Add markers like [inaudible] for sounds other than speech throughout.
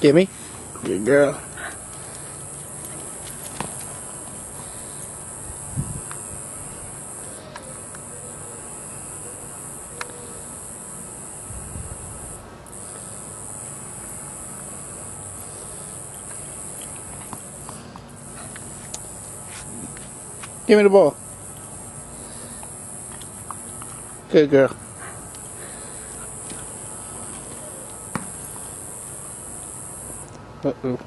Gimme. Good girl. Give me the ball. Good girl. Uh-oh.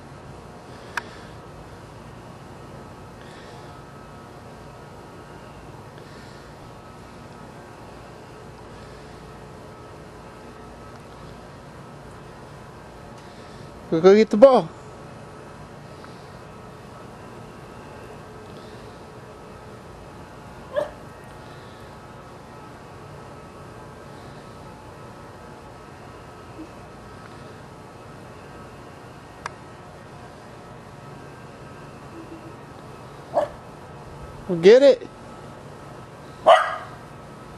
Go get the ball. Get it.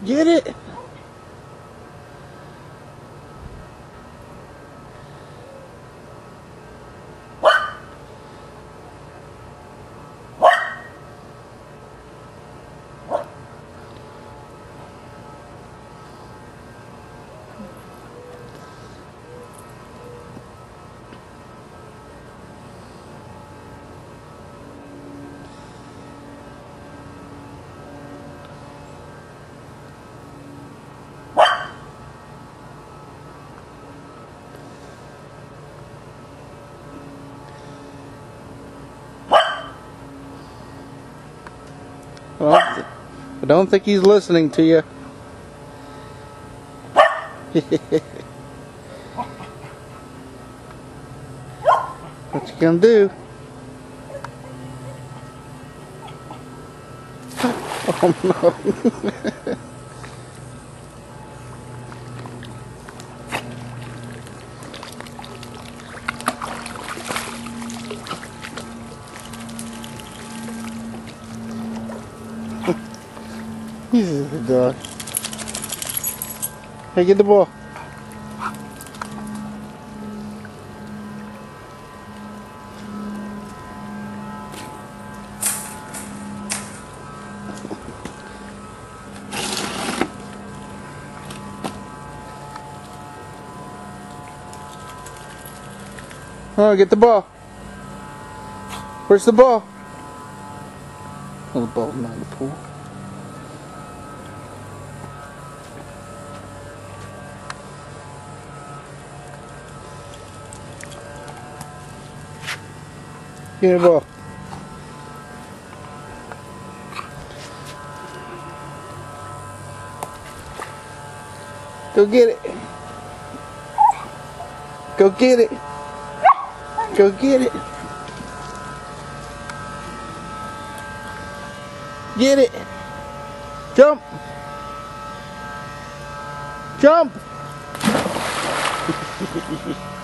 Get it. I don't, I don't think he's listening to you. [laughs] what you gonna do? [laughs] Oh no. [laughs] He's a good dog. Hey, get the ball. Oh, get the ball. Where's the ball? Oh, the ball's not in the pool. Me the. Go get it. Go get it. Go get it. Get it. Jump. Jump. [laughs]